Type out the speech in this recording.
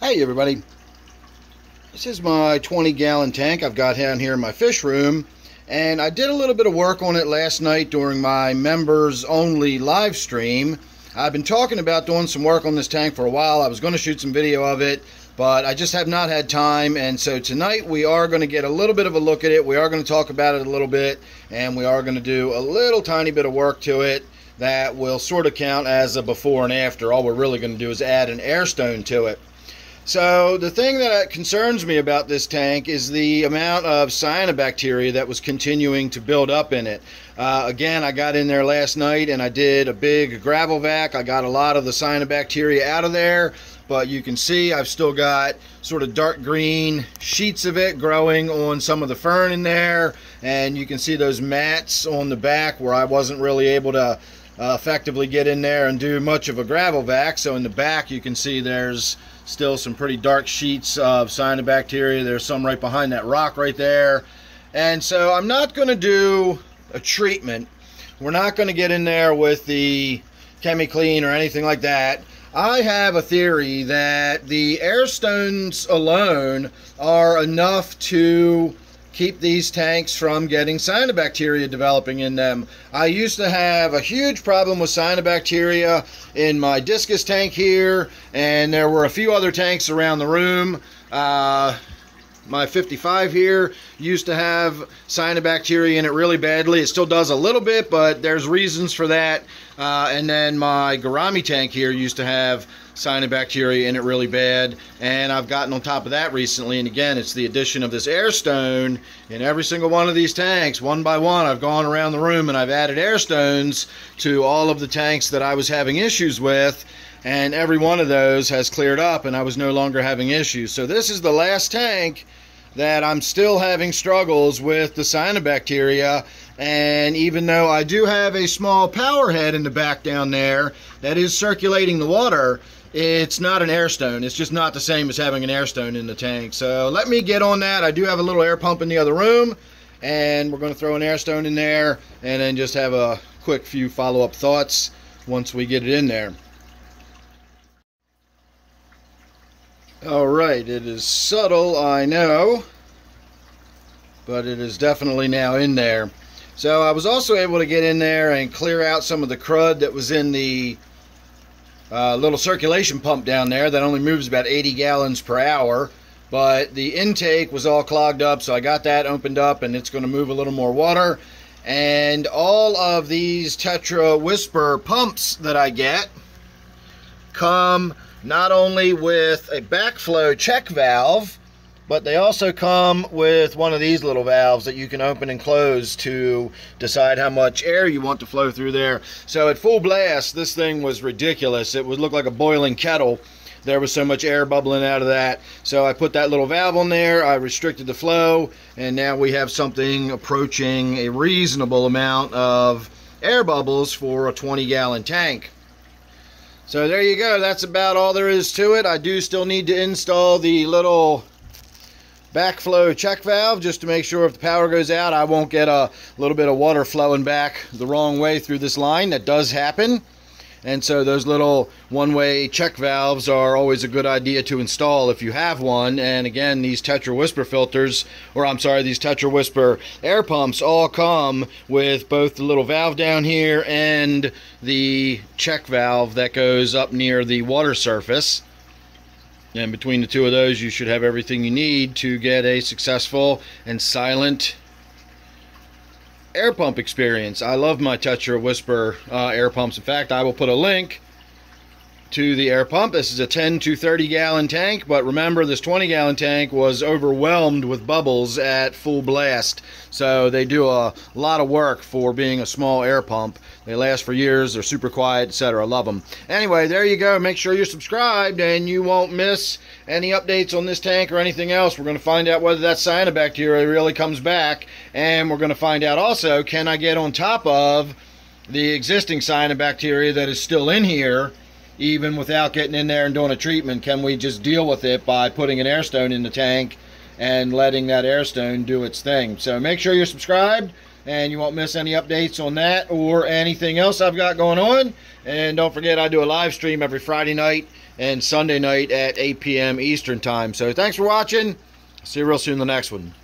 Hey everybody, this is my 20 gallon tank I've got down here in my fish room and I did a little bit of work on it last night during my members only live stream. I've been talking about doing some work on this tank for a while. I was going to shoot some video of it but I just have not had time and so tonight we are going to get a little bit of a look at it. We are going to talk about it a little bit and we are going to do a little tiny bit of work to it that will sort of count as a before and after. All we're really going to do is add an air stone to it. So the thing that concerns me about this tank is the amount of cyanobacteria that was continuing to build up in it. Uh, again, I got in there last night and I did a big gravel vac. I got a lot of the cyanobacteria out of there, but you can see I've still got sort of dark green sheets of it growing on some of the fern in there, and you can see those mats on the back where I wasn't really able to uh, effectively get in there and do much of a gravel vac. So in the back you can see there's Still some pretty dark sheets of cyanobacteria. There's some right behind that rock right there. And so I'm not going to do a treatment. We're not going to get in there with the ChemiClean or anything like that. I have a theory that the air stones alone are enough to keep these tanks from getting cyanobacteria developing in them. I used to have a huge problem with cyanobacteria in my discus tank here, and there were a few other tanks around the room. Uh, my 55 here used to have cyanobacteria in it really badly. It still does a little bit, but there's reasons for that. Uh, and then my Gourami tank here used to have cyanobacteria in it really bad. And I've gotten on top of that recently. And again, it's the addition of this air stone in every single one of these tanks. One by one, I've gone around the room and I've added air stones to all of the tanks that I was having issues with and every one of those has cleared up and I was no longer having issues. So this is the last tank that I'm still having struggles with the cyanobacteria. And even though I do have a small power head in the back down there that is circulating the water, it's not an air stone. It's just not the same as having an air stone in the tank. So let me get on that. I do have a little air pump in the other room. And we're going to throw an air stone in there and then just have a quick few follow-up thoughts once we get it in there. Alright, it is subtle, I know, but it is definitely now in there. So I was also able to get in there and clear out some of the crud that was in the uh, little circulation pump down there that only moves about 80 gallons per hour. But the intake was all clogged up, so I got that opened up and it's going to move a little more water. And all of these Tetra Whisper pumps that I get come not only with a backflow check valve, but they also come with one of these little valves that you can open and close to decide how much air you want to flow through there. So at full blast, this thing was ridiculous. It would look like a boiling kettle. There was so much air bubbling out of that. So I put that little valve on there, I restricted the flow, and now we have something approaching a reasonable amount of air bubbles for a 20 gallon tank. So there you go. That's about all there is to it. I do still need to install the little backflow check valve just to make sure if the power goes out I won't get a little bit of water flowing back the wrong way through this line. That does happen. And so those little one-way check valves are always a good idea to install if you have one. And again, these Tetra Whisper filters, or I'm sorry, these Tetra Whisper air pumps all come with both the little valve down here and the check valve that goes up near the water surface. And between the two of those, you should have everything you need to get a successful and silent air pump experience. I love my Tetra Whisper uh, air pumps. In fact, I will put a link to the air pump. This is a 10 to 30 gallon tank, but remember this 20 gallon tank was overwhelmed with bubbles at full blast. So they do a lot of work for being a small air pump. They last for years, they're super quiet, etc. I love them. Anyway, there you go. Make sure you're subscribed and you won't miss any updates on this tank or anything else. We're going to find out whether that cyanobacteria really comes back, and we're going to find out also can I get on top of the existing cyanobacteria that is still in here even without getting in there and doing a treatment, can we just deal with it by putting an airstone in the tank and letting that airstone do its thing? So make sure you're subscribed. and you won't miss any updates on that or anything else I've got going on. And don't forget, I do a live stream every Friday night and Sunday night at 8 p.m. Eastern Time. So thanks for watching. See you real soon in the next one.